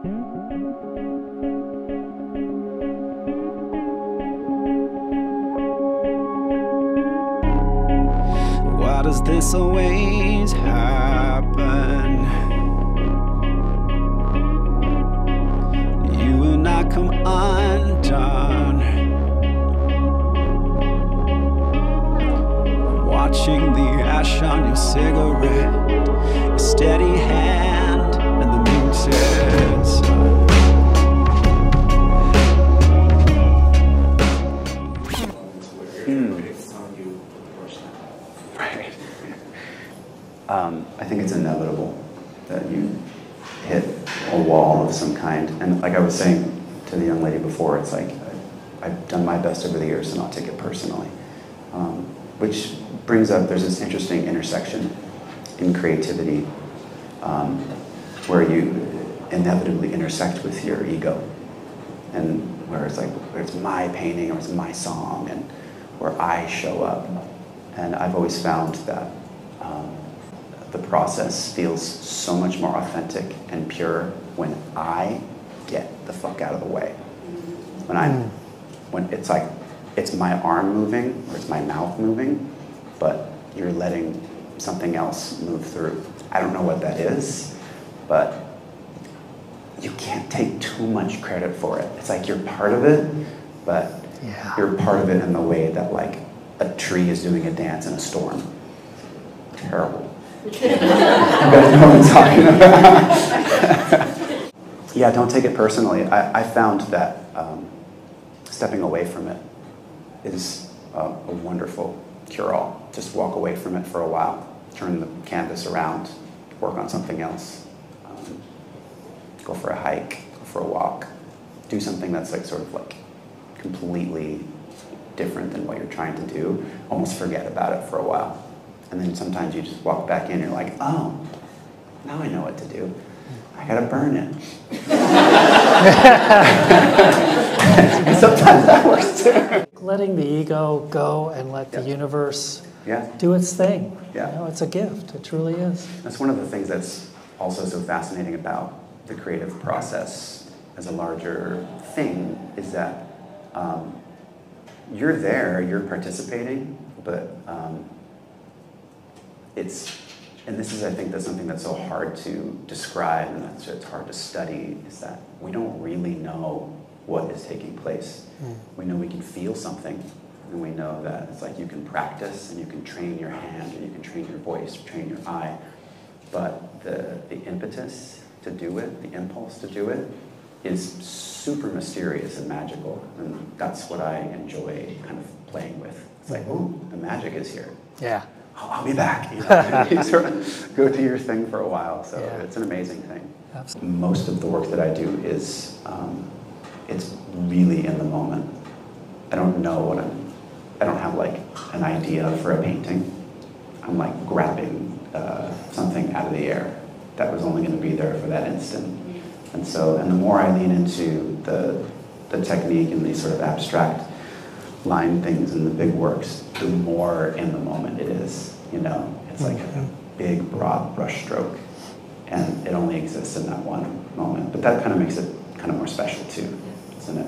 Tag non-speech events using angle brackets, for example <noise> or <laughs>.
Why does this always happen? You will not come undone. Watching the ash on your cigarette, a steady hand, Right. Um, I think it's inevitable that you hit a wall of some kind. And like I was saying to the young lady before, it's like I've done my best over the years to not take it personally. Um, which brings up, there's this interesting intersection in creativity um, where you inevitably intersect with your ego. And where it's like, where it's my painting or it's my song and where I show up. And I've always found that um, the process feels so much more authentic and pure when I get the fuck out of the way. When I'm, when it's like, it's my arm moving or it's my mouth moving, but you're letting something else move through. I don't know what that is, but you can't take too much credit for it. It's like you're part of it, but Yeah. you're part of it in the way that like a tree is doing a dance in a storm. Terrible. <laughs> you guys know what I'm talking about. yeah, don't take it personally. I, I found that um, stepping away from it is a, a wonderful cure-all. Just walk away from it for a while, turn the canvas around, work on something else. Um, go for a hike, go for a walk, do something that's like sort of like completely different than what you're trying to do. Almost forget about it for a while. And then sometimes you just walk back in and you're like, oh, now I know what to do. I gotta burn it. <laughs> sometimes that works too. Letting the ego go and let the universe Yeah. do its thing. Yeah. You know, it's a gift. It truly is. That's one of the things that's also so fascinating about the creative process as a larger thing is that um, you're there, you're participating, but um, it's, and this is, I think, that's something that's so hard to describe and that's it's hard to study is that we don't really know what is taking place. We know we can feel something, and we know that it's like you can practice and you can train your hand and you can train your voice, train your eye, but the, the impetus to do it, the impulse to do it, is super mysterious and magical, and that's what I enjoy kind of playing with. It's like, oh, the magic is here. Yeah. Oh, I'll be back. You, know, <laughs> you sort of go do your thing for a while, so Yeah. it's an amazing thing. Absolutely. Most of the work that I do is, um, it's really in the moment. I don't know what I'm, I don't have like an idea for a painting. I'm like grabbing uh, something out of the air that was only going to be there for that instant. And so, and the more I lean into the, the technique and these sort of abstract line things and the big works, the more in the moment it is. You know, it's like a big, broad brush stroke, and it only exists in that one moment. But that kind of makes it kind of more special too, doesn't it.